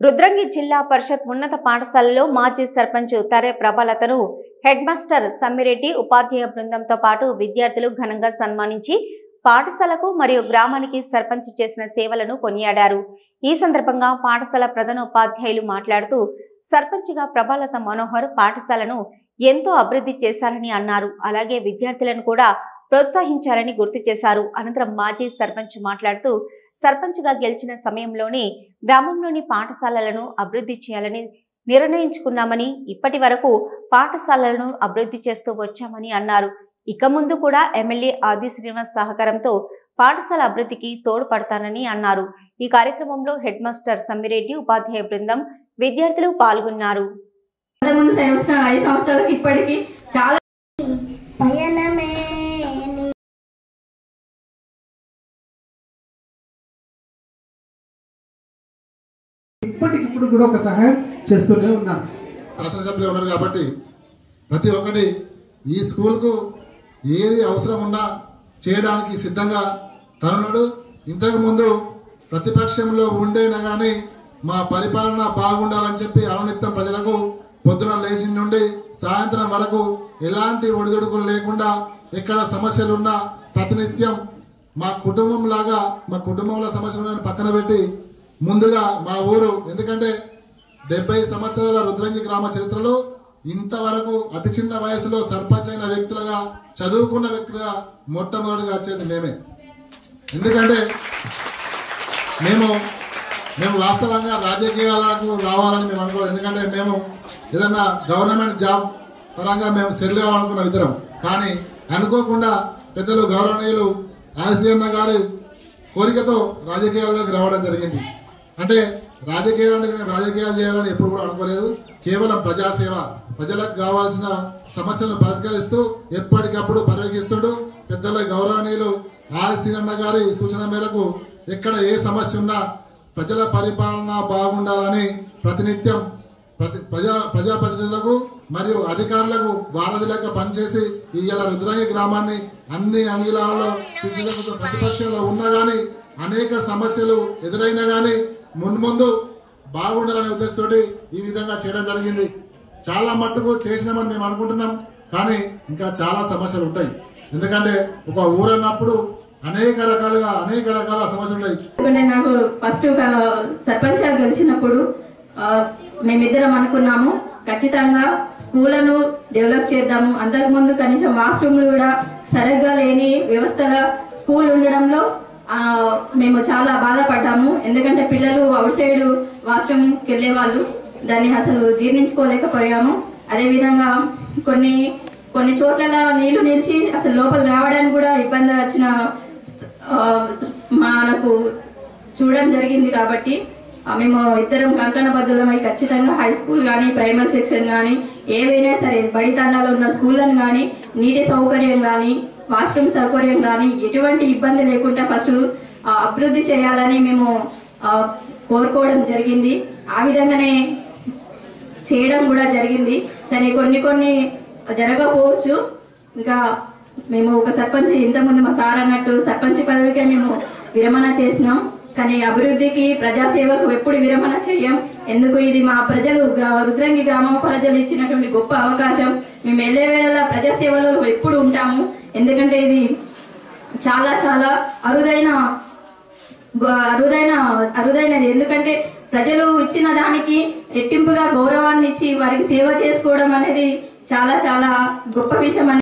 రుద్రంగి జిల్లా పరిషత్ ఉన్నత పాఠశాలలో మాజీ సర్పంచ్ తరే ప్రభలతను హెడ్ మాస్టర్ సమ్మిరెడ్డి ఉపాధ్యాయ బృందంతో పాటు విద్యార్థులు ఘనంగా సన్మానించి పాఠశాలకు మరియు గ్రామానికి సర్పంచ్ చేసిన సేవలను కొనియాడారు. ఈ సందర్భంగా పాఠశాల ప్రధాన ఉపాధ్యాయులు మాట్లాడుతూ సర్పంచ్గా ప్రభాలత మనోహర్ పాఠశాలను ఎంతో అభివృద్ధి చేశారని అన్నారు. అలాగే విద్యార్థులను కూడా ప్రోత్సహించారని గుర్తు చేశారు. అనంతరం మాజీ సర్పంచ్ మాట్లాడుతూ సర్పంచ్గా గెలిచిన సమయంలోనే గ్రామంలోని పాఠశాలలను అభివృద్ధి చేయాలని నిర్ణయించుకున్నామని ఇప్పటి వరకు పాఠశాలలను అభివృద్ధి చేస్తూ వచ్చామని అన్నారు. ఇక ముందు కూడా ఎమ్మెల్యే ఆది శ్రీనివాస్ సహకారంతో పాఠశాల అభివృద్ధికి తోడ్పడతానని అన్నారు. ఈ కార్యక్రమంలో హెడ్ మాస్టర్ సమ్మిరెడ్డి ఉపాధ్యాయ బృందం విద్యార్థులు పాల్గొన్నారు. చాలా ఇప్పటికిప్పుడు కూడా ఒక సహాయం చేస్తూనే ఉన్నారు శాసనసభ్యులు ఉన్నారు కాబట్టి ప్రతి ఒక్కటి ఈ స్కూల్కు ఏది అవసరం ఉన్నా చేయడానికి సిద్ధంగా తరుణుడు ఇంతకుముందు ప్రతిపక్షంలో ఉండేనా కానీ మా పరిపాలన బాగుండాలని చెప్పి అనునిత్యం ప్రజలకు పొద్దున లేచి నుండి సాయంత్రం వరకు ఎలాంటి ఒడిదుడుకులు లేకుండా ఎక్కడ సమస్యలు ఉన్నా ప్రతినిత్యం మా కుటుంబం లాగా మా కుటుంబంలో సమస్యలను పక్కన పెట్టి ముందుగా మా ఊరు ఎందుకంటే డెబ్బై సంవత్సరాల రుద్రంగి గ్రామ చరిత్రలో ఇంతవరకు అతి చిన్న వయసులో సర్పంచ్ అయిన వ్యక్తులుగా చదువుకున్న వ్యక్తులుగా మొట్టమొదటిగా వచ్చేది మేమే. ఎందుకంటే మేము మేము వాస్తవంగా రాజకీయాలకు రావాలని మేము అనుకోవాలి ఎందుకంటే మేము ఏదన్నా గవర్నమెంట్ జాబ్ పరంగా మేము సెటిల్ కావాలనుకున్న ఇద్దరం. కానీ అనుకోకుండా పెద్దలు గౌరవనీయులు ఆశీర్ణ గారి కోరికతో రాజకీయాల్లోకి రావడం జరిగింది. అంటే రాజకీయాలు రాజకీయాలు చేయాలని ఎప్పుడు కూడా అనుకోలేదు. కేవలం ప్రజాసేవ. ప్రజలకు కావాల్సిన సమస్యలను పరిష్కరిస్తూ ఎప్పటికప్పుడు పర్యవేక్షిస్తుడు పెద్దల గౌరవనీయులు ఆదిశీనన్న గారి సూచన మేరకు ఎక్కడ ఏ సమస్య ఉన్నా ప్రజల పరిపాలన బాగుండాలని ప్రతినిత్యం ప్రతి ప్రజా ప్రజాప్రతినిధులకు మరియు అధికారులకు వారధిలాగా పనిచేసి ఇవాళ రుద్రాంగి గ్రామాన్ని అన్ని అంగిలాలలో ప్రతిపక్షంలో ఉన్నా గానీ అనేక సమస్యలు ఎదురైనా గానీ మున్ముందు బాగుండాలనే ఉద్దేశంతో ఈ విధంగా చేయడం జరిగింది. చాలా మట్టుకు చేసినామని మేము అనుకుంటున్నాం కానీ ఇంకా చాలా సమస్యలు ఉంటాయి. ఎందుకంటే ఒక ఊరన్నప్పుడు అనేక రకాలుగా అనేక రకాల సమస్యలు ఉంటాయి. ఎందుకంటే నాకు ఫస్ట్ సర్పంచ్ గెలిచినప్పుడు మేమిద్దరం అనుకున్నాము ఖచ్చితంగా స్కూళ్ళను డెవలప్ చేద్దాము. అంతకుముందు కనీసం వాష్రూమ్లు కూడా సరిగ్గా లేని వ్యవస్థగా స్కూల్ ఉండడంలో మేము చాలా బాధపడ్డాము. ఎందుకంటే పిల్లలు అవుట్ సైడ్ వాష్రూమ్కి వెళ్ళే వాళ్ళు దాన్ని అసలు జీర్ణించుకోలేకపోయాము. అదేవిధంగా కొన్ని కొన్ని చోట్ల నీళ్ళు నిలిచి అసలు లోపల రావడానికి కూడా ఇబ్బంది వచ్చిన మనకు చూడడం జరిగింది కాబట్టి మేము ఇద్దరం కంకణ బద్దులమై ఖచ్చితంగా హై స్కూల్ కానీ ప్రైమరీ సెక్షన్ కానీ ఏవైనా సరే బడి తండాలో ఉన్న స్కూళ్ళను కానీ నీటి సౌకర్యం కానీ వాష్రూమ్ సౌకర్యం కానీ ఎటువంటి ఇబ్బంది లేకుండా ఫస్ట్ అభివృద్ధి చేయాలని మేము కోరుకోవడం జరిగింది. ఆ విధంగానే చేయడం కూడా జరిగింది. సరే కొన్ని కొన్ని జరగకపోవచ్చు. ఇంకా మేము ఒక సర్పంచ్ ఇంతకుముందు మా సార్ అన్నట్టు సర్పంచ్ పదవికే మేము విరమణ చేసినాం. కానీ అభివృద్ధికి ప్రజాసేవకు ఎప్పుడు విరమణ చేయం. ఎందుకు? ఇది మా ప్రజలు గ్రా- రుద్రంగి గ్రామ ప్రజలు ఇచ్చినటువంటి గొప్ప అవకాశం. మేము వెళ్ళే వేళ ప్రజాసేవలో ఎప్పుడు ఉంటాము. ఎందుకంటే ఇది చాలా చాలా అరుదైన అరుదైన అరుదైనది. ఎందుకంటే ప్రజలు ఇచ్చిన దానికి రెట్టింపుగా గౌరవాన్ని ఇచ్చి వారికి సేవ చేసుకోవడం అనేది చాలా చాలా గొప్ప విషయం